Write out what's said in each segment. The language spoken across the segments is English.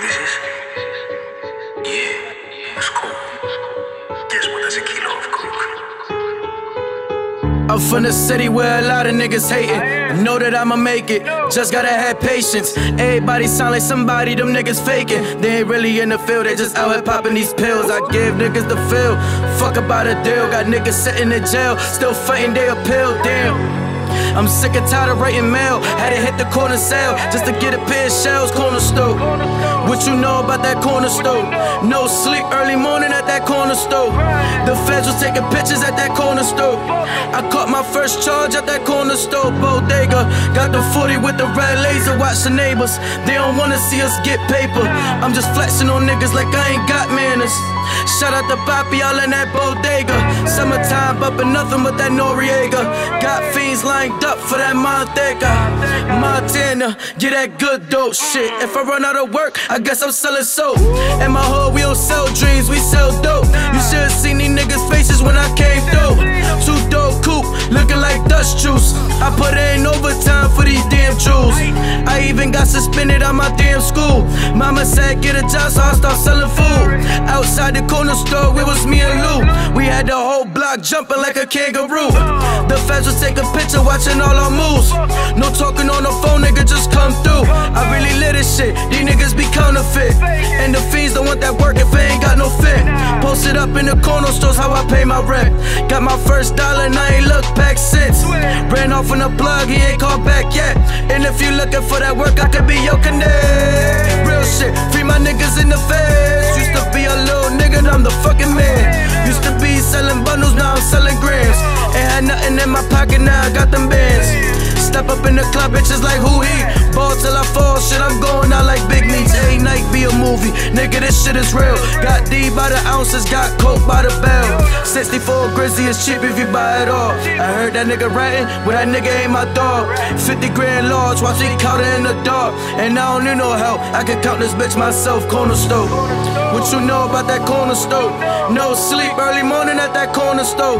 this is? Yeah, it's cool. Guess what? That's a kilo of coke. I'm from the city where a lot of niggas hating. I know that I'ma make it, just gotta have patience. Everybody sound like somebody, them niggas faking. They ain't really in the field, they just out here popping these pills. I give niggas the feel, fuck about a deal. Got niggas sitting in jail, still fighting they appeal, damn. I'm sick and tired of writing mail. Had to hit the corner sale just to get a pair of shells, corner store. What you know about that corner store? No sleep early morning at that corner store. The feds was taking pictures at that corner store. I caught my first charge at that corner store. Bodega got the 40 with the red laser. Watch the neighbors, they don't wanna see us get paper. I'm just flexing on niggas like I ain't got manners. Shout out to Poppy, all in that bodega. Summertime, bumping nothing but that Noriega. Got fiends lined up for that Montega. Montana, get that good dope shit. If I run out of work, I guess I'm selling soap. In my hood, we don't sell dreams, we sell dope. You should've seen these niggas' faces when I came through. Two dope coupe, looking like dust juice. I put in overtime for these damn jewels. I even got suspended out my damn school. Mama said, get a job, so I start selling food. Outside the corner store, it was me and Lou. We had the whole block jumping like a kangaroo. The feds was taking picture, watching all our moves. No talking on the phone, nigga, just come through. I really lit this shit, these niggas be counterfeit. And the fiends don't want that work Posted up in the corner stores, how I pay my rent. Got my first dollar and I ain't looked back since. Ran off on the plug, he ain't called back yet. And if you looking for that work, I could be your connect. Real shit, free my niggas in the feds. Used to be a little nigga, I'm the fucking man. Used to be selling bundles, now I'm selling grams. Ain't had nothing in my pocket, now I got them bands. Step up in the club, bitches like who he? Ball till I fall, shit, I'm going out like big nigga, this shit is real. Got D by the ounces, got coke by the bell. 64 Grizzly is cheap if you buy it all. I heard that nigga ratting, but that nigga ain't my dog. 50 grand large, watch he count it in the dark. And I don't need no help, I can count this bitch myself, corner store. What you know about that corner store? No sleep, early morning at that corner store.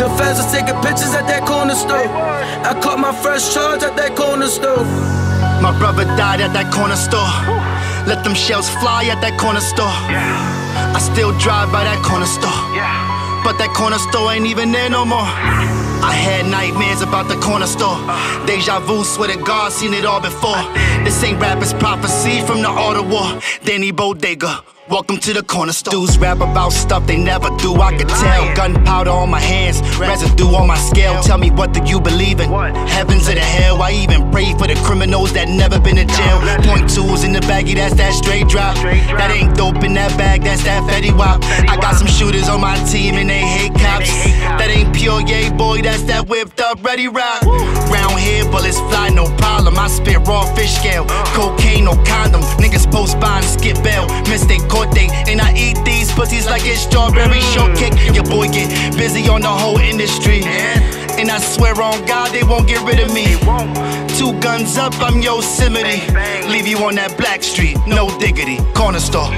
The feds are taking pictures at that corner store. I caught my first charge at that corner store. My brother died at that corner store. Let them shells fly at that corner store. Yeah. I still drive by that corner store. Yeah. But that corner store ain't even there no more. I had nightmares about the corner store. Uh. Deja vu, swear to God, seen it all before. This ain't rapper's prophecy from the art of war. Danny Bodega. Welcome to the corner. Dudes rap about stuff they never do. I could tell. Gunpowder on my hands, residue on my scale. Tell me what do you believe in? Heavens or the hell? I even pray for the criminals that never been in jail. Point tools in the baggie, that's that straight drop. That ain't dope in that bag, that's that Fetty Wap. I got some shooters on my team and they hate cops. That ain't pure yay boy, that's that whipped up ready rock. Round here, bullets fly, no problem. I spit raw fish scale, cocaine, no condom. Niggas post bond, skip bail, these pussies like it's strawberry shortcake. Your boy get busy on the whole industry. And I swear on God, they won't get rid of me. Two guns up, I'm Yosemite. Leave you on that black street, no diggity. Corner store.